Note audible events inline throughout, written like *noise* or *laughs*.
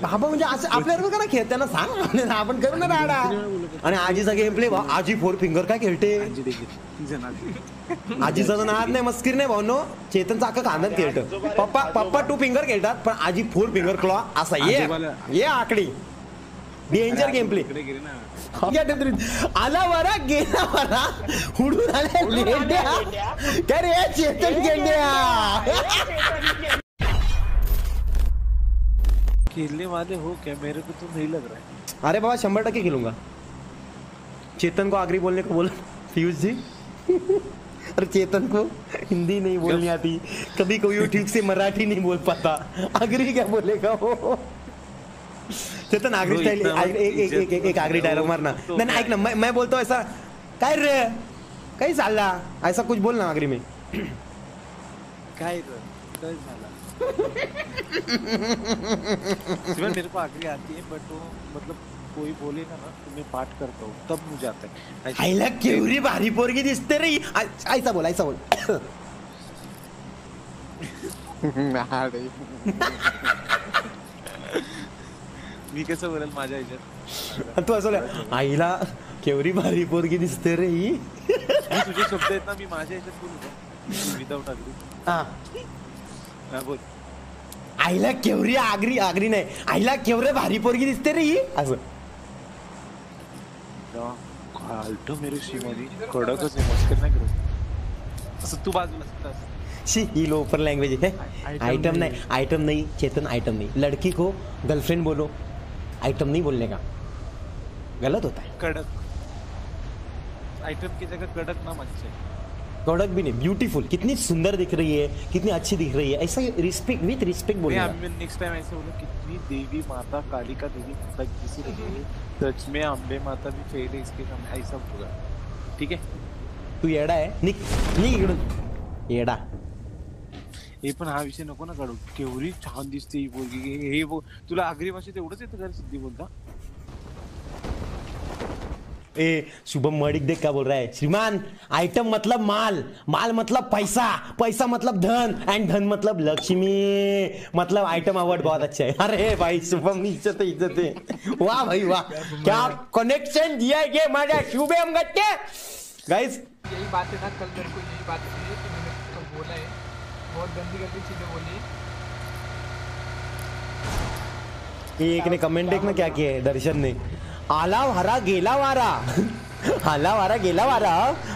बाबा म्हणजे असं आपल्याला का ना खेळताना सांग. आपण करू ना राडा. आणि आजीचा गेम प्ले आजी फोर फिंगर काय खेळते? आजीचा नाद नाही मस्किर नाही भाऊ चेतनचा अख्खा कांदन खेळतं. पप्पा पप्पा टू फिंगर खेळतात पण आजी फोर फिंगर क्लॉ असा. ये ये आकडी. डेंजर गेम प्ले आला वरा गेला वरा. हुडून आल्या लेंड्या काय रे चेतन गेंड्या. खेलने वाले हो क्या? मेरे को तो नहीं लग रहा है। अरे बाबा शंबर टक्के खेलूँगा। चेतन को आखिरी बोलने को बोला पीयूष जी। अरे चेतन को हिंदी नहीं बोलनी आती। कभी कोई वो ठीक से मराठी नहीं बोल पाता। आखिरी क्या बोलेगा वो? चेतन आखिरी वो स्टाइल एक एक एक एक एक एक इज़्ज़त डायलॉग मारना। तो नहीं नहीं ऐक ना मैं मैं बोलता हूँ ऐसा काय रे? काही चालला? ऐसा कुछ बोलना आगरी में। *clears throat* काय रे? काय झाला? मेरे को आखिरी आती है बट वो मतलब कोई बोलेगा ना तो मैं पाठ करता हूँ तब मुझे आता है। आईला केवरी भारी पोरगी दिसते रे ही. ऐसा बोल ऐसा बोल। मी कसं बोलेल माझ्या ह्याच्यात तू असं बोल, आईला केवरी भारी पोरगी दिसते रे ही। मी तुझे शब्द आहेत ना मी माझ्या ह्याच्यात बोलू विदाऊट अग्री हा. हा बोल. आईला केवरी आगरी आगरी नाही. आईला केवरे भारी पोरगी दिसते रे ही. असं. घालतो मेरे श्रीमती कडकच आहे मस्कर नाही करत. असं तू बाजूला असतास शी ही लोफर लैंग्वेज है Item आइटम नहीं। नहीं आइटम नहीं चेतन आइटम नहीं. लड़की को गर्लफ्रेंड बोलो. आइटम नहीं बोलने का? गलत होता है कडक. आइटम की जगह कडक ना मच्छर प्रोडक्ट भी नहीं ब्यूटीफुल कितनी सुंदर दिख रही है कितनी अच्छी दिख रही है ऐसा रिस्पेक्ट विथ रिस्पेक्ट बोलेगा अम्बे नेक्स्ट टाइम ऐसे बोला कितनी देवी माता कालिका देवी माता किसी सच में अम्बे माता भी फेल है इसके सामने ऐसा होगा ठीक है तू येडा आहे निक निक इकडून येडा हे पण हा विषय नको ना काढू केवढी छान दिसते ही पोरगी हे- हे बो- तुला आगरी भाषेत एवढंच येतं का रे सिद्धी बोलता ए शुभम मडिक देख क्या बोल रहा है? श्रीमान आइटम मतलब माल माल मतलब पैसा पैसा मतलब धन एंड धन मतलब लक्ष्मी। मतलब आइटम अवार्ड बहुत अच्छा है। अरे भाई शुभम इज़्ज़त इज़्ज़त है। वाह भाई वाह। क्या कनेक्शन दिया ये माझ्या शुभम गट्टे गाइस यही बात है ना कल मेरे को यही बात है कि मैंने कल बोला है। बहुत गंदी गंदी चीज़ें बोली एक ने कमेंट देख ना क्या किया है दर्शन ने। आला वारा गेला वारा. *laughs* आला वारा गेला वारा.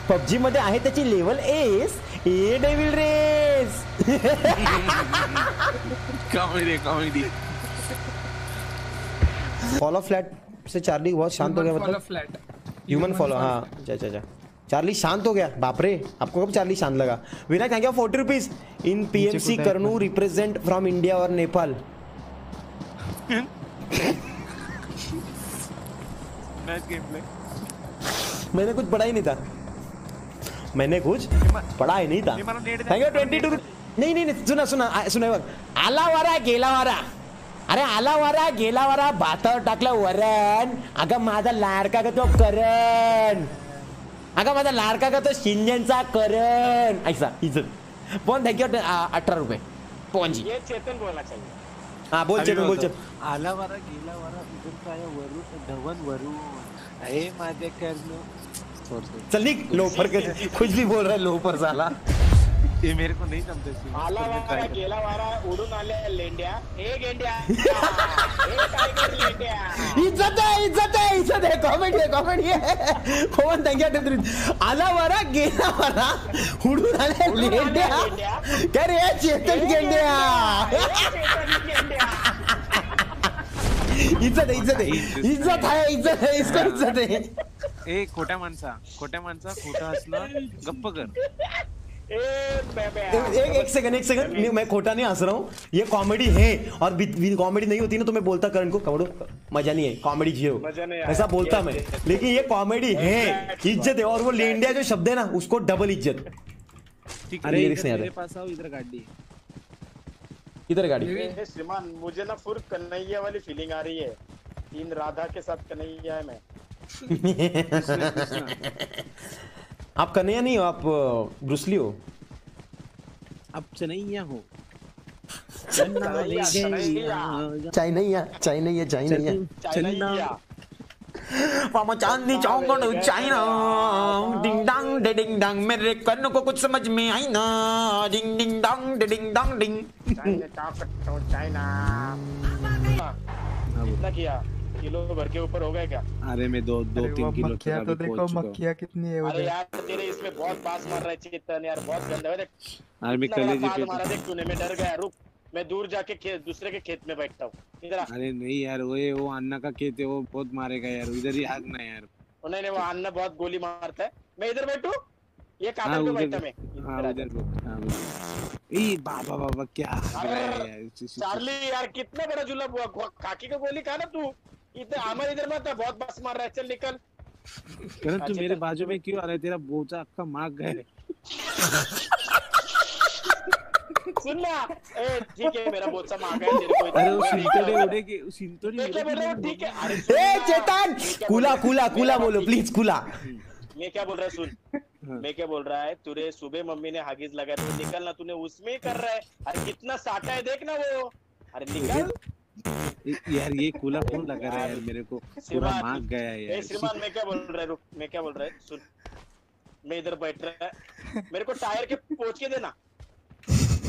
पबजी मध्ये आहे त्याची level is a devil race comedy comedy follow flat से चार्ली बहुत शांत हो गया मतलब ह्यूमन फॉलो हाँ अच्छा अच्छा चार्ली शांत हो गया बाप रे आपको कब चार्ली शांत लगा? Vinayak thank you forty rupees in PMC करनू रिप्रेजेंट फ्रॉम इंडिया और नेपाल *laughs* *laughs* मैच गेम प्ले। मैंने कुछ पढ़ा ही नहीं था। मैंने कुछ पढ़ा ही नहीं था। थैंक यू ट्वेंटी टू नहीं नहीं नहीं सुना सुना सुना हे बघ आला वारा गेला वारा अरे आला वारा गेला वारा भातावर टाकलं वरण अगं माझा लाडका का तो करण। अगं माझा लाडका का तो शिंजेचा करण। ऐसा इज़्ज़त पण थँक्यू अठरा रुपये। पोंजी। ये चेतन बोलना चाहिए। हा बोल चेतन बोल चेतन। आला वारा गेला वारा उजून काय वरून धवन वरून हे माझे कर्ण चल निक लोफर के *laughs* कुछ भी बोल रहा है लोफर साला। *laughs* हे मेरे को नहीं मैं आला वारा गेला वारा उडून आल्या लेंड्या हे गेंड्या हे टायगर लेंड्या इज़्ज़त आहे इज़्ज़त आहे इज़्ज़त आहे कॉमेडी आहे कॉमेडी आहे कोण थँक्यू आला वारा गेला वारा हुडून आल्या लेंड्या। काय रे चेतन गेंड्या चेतन गेंड्या इज़्ज़त इज़्ज़त इज़्ज़त आहे इज़्ज़त आहे इसको इज़्ज़त आहे ए खोट्या माणसा खोट्या माणसा खोटा असलं गप्प कर। ए एक एक सेकंड एक सेकंड मैं- मैं खोटा नहीं हंस रहा हूँ। ये कॉमेडी है और कॉमेडी नहीं होती ना तो मैं बोलता करण को कवड़ो मज़ा नहीं है कॉमेडी जियो। ऐसा बोलता मैं। लेकिन ये कॉमेडी है इज़्ज़त है और वो लेंडिया जो शब्द है ना उसको डबल इज़्ज़त। ठीक अरे, नहीं। मेरे पास आओ इधर गाड़ी इधर गाड़ी। श्रीमान मुझे ना फुर कन्हैया वाली फीलिंग आ रही है। तीन राधा के साथ कन्हैया है मैं। *laughs* आप कन्हैया नहीं हो आप ब्रुसली हो? आप चनैया हो। चाइनैया नहीं है चाय मामा चांदनी चाइना डिंग डांग डे डिंग डांग मेरे कन्न को कुछ समझ में आई ना डिंग डिंग डांग डे डिंग डांग डिंग चाइना चाइना कितना किया किलो भर के ऊपर हो गए क्या अरे मैं दो दो तीन किलो मक्खियाँ तो देखो चुका। मक्खियाँ कितनी है अरे यार तेरे इसमें बहुत पास मार रहा है चेतन यार बहुत गंदा है। देख अरे मैं कलेजे पे मारा देख तूने मैं डर गया रुक। मैं दूर जाके खेत दूसरे के खेत में बैठता हूँ। इधर अरे नहीं यार वो ये वो अन्ना का खेत है वो बहुत मारेगा यार इधर ही आगना यार। नहीं नहीं वो अन्ना बहुत गोली मारता है। मैं इधर बैठू? ये हाँ कादर पे बैठा मैं। हाँ उधर हाँ उधर ए बाबा बाबा क्या है चार्ली यार कितना बड़ा जुलम हुआ काकी का गोली खा ना तू? इधर हमारे इधर मत बहुत बस मार रहा है चल निकल। करण तू अच्छा, मेरे बाजू में क्यों आ रहा है? तेरा बोचा अक्का माग गए *laughs* सुन ना। ए ठीक है मेरा बोचा मांगा है तेरे को अरे सिंतोड़े उड़े के सिंतोड़ी बोल रहा ठीक है। अरे ए चेतन! मैं क्या कूला कूला कूला बोलो प्लीज़ कूला। मैं क्या बोल रहा है सुन। हाँ। मैं क्या बोल रहा है तुरे सुबह मम्मी ने हागिज लगा तो निकल ना तूने उसमें ही कर रहा है। अरे कितना साटा है देख ना वो। अरे निकल। यार ये कूला कौन लगा रहा है यार मेरे को? पूरा माग गया है यार। श्रीमान मैं क्या बोल रहा है मैं क्या बोल रहा है सुन। मैं इधर बैठ रहा है। मेरे को टायर के पोच के देना।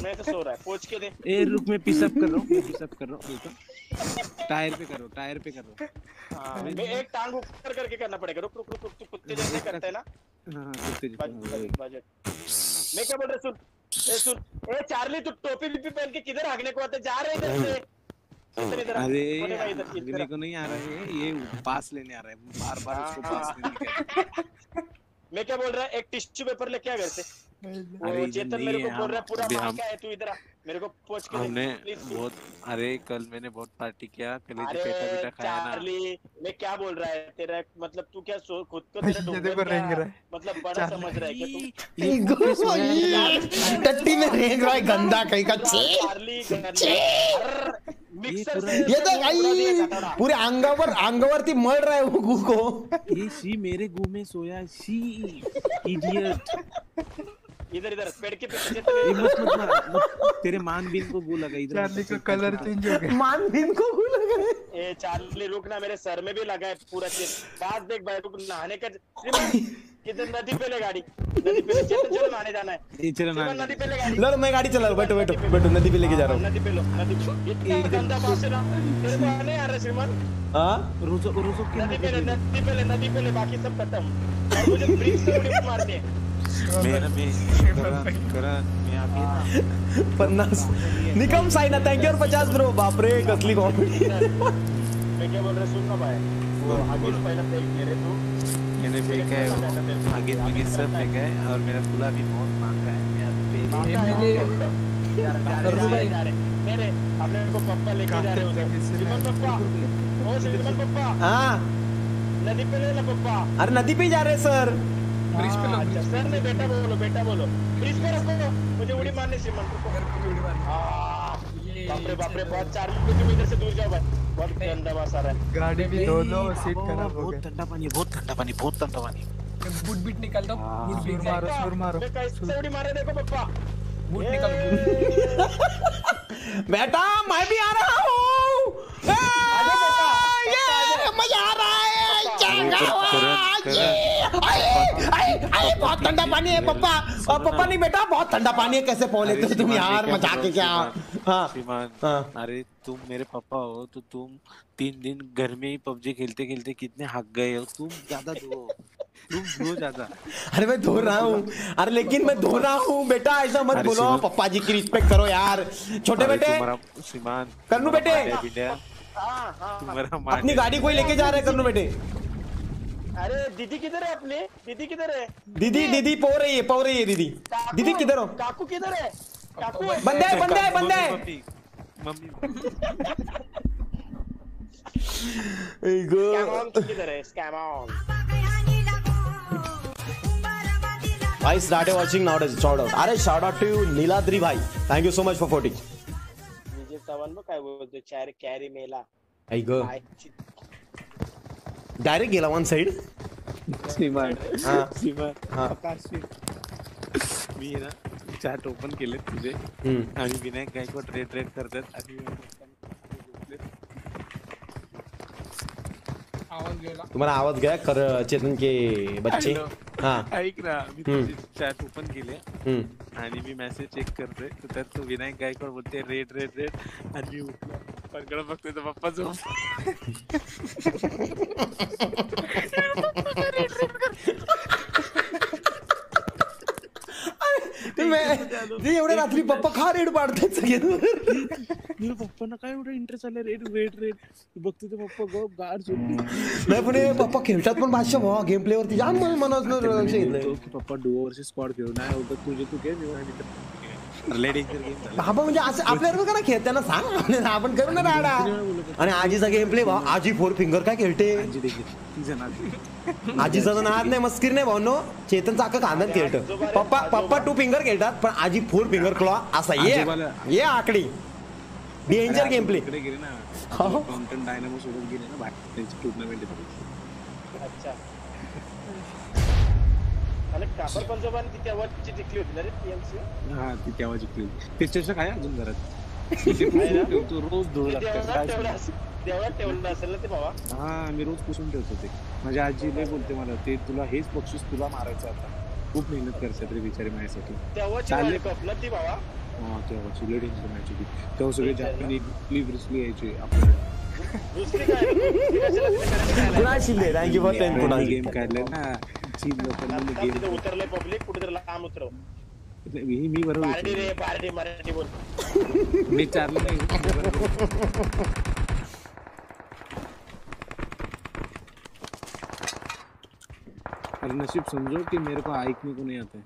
मैं तो सो रहा है पोच के दे ए रुक मैं पिसअप कर रहा हूँ मैं पिसअप कर रहा हूँ टायर पे करो टायर पे करो। हाँ, मैं एक टांग ऊपर करके करना पड़ेगा रुक रुक रुक तू कुत्ते जैसे करते है ना? हाँ हाँ कुत्ते जैसा, हाँ, बजट। मैं क्या बोल रहा सुन ए सुन ए चार्ली तू टोपी बिपी पहन के किधर भागने को आते जा रहे इधर से। अरे भागने को नहीं आ रहा है ये पास लेने आ रहा है बार बार उसको हाँ। पास लेने *laughs* मैं क्या बोल रहा है एक टिश्यू पेपर लेके आ घर से। अरे चेतन मेरे को बोल रहा है पूरा है तू इधर मेरे को के हमने। बहुत अरे कल मैंने बहुत पार्टी किया कलेजे अरे पेटा बेटा खाया ना। चार्ली मैं क्या बोल रहा है तेरा? मतलब तू क्या सो खुद को तेरा *laughs* डोंगर है। मतलब बड़ा समझ रहा है क्या तू। *laughs* टट्टी में रेंग रहा है गंदा कहीं का। छे ये तो भाई कटोरा। पूरे अंगावर अंगावरती मळ रहा है वो गु को। ये सी मेरे गु में सोया सी इडियट। *laughs* इधर इधर पेड़ के पीछे ये चले मत मत तेरे मान बिन को गु लगा इधर चार्ली का कलर चेंज हो गया। मान दिन को गु लगा है ए चार्ली रुक ना मेरे सर में भी लगा है पूरा चीज़ बात देख भाई रुक नहाने का इधर नदी पे ले गाड़ी? नदी पे ले चेतन चलो नहाने जाना है। ये चलो ना श्रीमान, नदी पे ले गाड़ी। लड़ मैं गाड़ी चला रहा हूँ, बैठो बैठो बैठो नदी पे लेके जा रहा हूँ। नदी पे लो नदी पे इतना *laughs* गंदा बात है ना। तेरे को आने आ रहा श्रीमान। हाँ? रोजो रोजो के नदी पे नदी पे ले नदी पे ले बाकी सब खत्म। और मुझे ब्रिज से मारनी है। पन्नास। Nikam Saina thank you for पचास ब्रो बापरे कसली कॉमेडी मैं क्या बोल रहा सुन ना भाई। वो आगे पहले देख मेरे तो। मैंने फेंका है आगे आगे सब फेंका है और मेरा फूला भी बहुत मांगा है मैं अभी पे- ये मेरे जा रहे जा रहे मेरे अपने को पप्पा लेके जा रहे हो श्रीमान पप्पा। ओ श्रीमान पप्पा। हाँ। नदी पे ले ना पप्पा। अरे नदी पे जा रहे सर। ब्रिज पे लो हाँ, अच्छा सर ने बेटा बोलो बेटा बोलो। ब्रिज पे रखो मुझे उड़ी मारने रुको मेरे को भी उड़ी मारनी। हाँ, बाप रे बाप रे बहुत तुम इधर से दूर जाओ भाई। बहुत गंदा बात आ रहा है। गाड़ी भी धो लो सीट खराब हो बहुत ठंडा पानी बहुत ठंडा पानी बहुत ठंडा पानी। बूट बीट निकाल दो बूट हाँ। बीट मारो सुर मारो मैं कैसे उड़ी मारे देखो पप्पा। बूट निकालो बेटा *laughs* मैं भी आ रहा हूँ ए, आजा बेटा, ये मज़ा आ रहा है चंगा करण, करण। ये, आए, आए, आए, बहुत ठंडा पानी है पप्पा। पप्पा नहीं बेटा बहुत ठंडा पानी है कैसे पौ लेते हो तुम यार मज़ा के क्या? हाँ हाँ। अरे तुम मेरे पापा हो तो तुम तीन दिन घर में ही पबजी खेलते खेलते कितने हक गए हो? तुम ज़्यादा दो तुम दो ज़्यादा। अरे मैं धो रहा हूँ। अरे लेकिन मैं धो रहा हूँ बेटा ऐसा मत बोलो। पप्पा जी की रिस्पेक्ट करो यार। छोटे बेटे श्रीमान कन्नू बेटे। हाँ हाँ तुम्हारा अपनी गाड़ी कोई लेके जा रहा है कन्नू बेटे? अरे दीदी किधर है अपनी? दीदी किधर है? दीदी दीदी पो रही है पो रही है दीदी। दीदी किधर हो? काकू किधर है? काकू बंदे है बंदे है बंदे है। है? भाई started watching nowadays shout out. अरे shout out to नीलाद्री भाई. Thank you so much for 40 Vijay Chavan बघ काय बोलतो? चार कॅरी मेला. आई ग काय डायरेक्ट गेला वन साइड श्रीमान हाँ. हाँ. मी ना चॅट ओपन केले तुझे हम्म. आणि विनायक गायकवाड रेड रेड करतात आणि आवाज़ गेला तुम्हाला आवाज़ गया कर चेतन के बच्चे. हाँ ऐक ना मी हम्म. तुझे चॅट ओपन केले हम्म. आणि मी मेसेज चेक करतोय तर त्यात तो विनायक गायकवाड बोलते रेड रेड रेड आणि मी उठलो पकडा बघतोय तर पप्पा झोप ते मैं- ते एवढ्या रात्री पप्पा खा रेड पाडतात सगळे मी पप्पांना काय एवढा इंटरेस्ट आला रेड रेड रेड बघतो ते पप्पा गो गार झोपली नाही पण पप्पा खेळतात पण बादशाह भावा गेम प्ले वरती जाम मन मनात तो पप्पा डुओ वर्सेस स्क्वॉड खेळू नाही होतं तुझे तू लेडीज़ गेम बाबा म्हणजे असं आपल्याला का ना खेळताना सांग. आपण करू ना राडा. आणि आजीचा गेम प्ले भाऊ आजी फोर फिंगर काय खेळते? आजीचा नाद नाही मस्किर नाही भाऊ चेतनचा अख्खा खानदान खेळतं. पप्पा पप्पा टू फिंगर खेळतात पण आजी फोर फिंगर क्लॉ असा ये. ये आकडी. डेंजर गेम प्ले ना. हो. डायनामो सोडून गेले ना टुर्नामेंट आहे अच्छा आणि कापर पंजोबाने ती तेव्हाची जिंकली होती ना रे पीएमसी हा ती तेव्हा जिंकली त्याच्यापेक्षा काय अजून घरात. तिथे पुसून ठेवतो रोज धुळ लागतात देवळात काय ठेवलं सांगू? असेल देवळात ठेवलं असेल ना ते बाबा. हा मी रोज पुसून ठेवतो ते. माझी आजी लय बोलते मला ते तुला हेच बक्षीस तुला मारायचं आता. खूप मेहनत करतात रे बिचारी माझ्यासाठी. तेव्हाची चालेल. वर्ल्ड कप ना ती बाबा? हा तेव्हा लय डेंजर मॅच होती तेव्हा सगळे जापानी ब्रिसली यायचे आपल्याला दुसरी काय? *laughs* दुसरी कशाला तिथे करायला काय आलं? पुन्हा शिल्ले थँक्यू फॉर टेन पुन्हा गेम काढलाय ना. चीन लोकांनी गेम तिथे उतरलंय पब्लिक कुठेतरी लांब उतरव मी मी बरोबर होतो. रे पारडी मराठी बोल। मी चारला नाही अरे नसीब समझो कि मेरे को आइकने को नहीं आता। है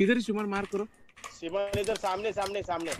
इधर ही सुमन मार करो। सीमा इधर सामने सामने सामने।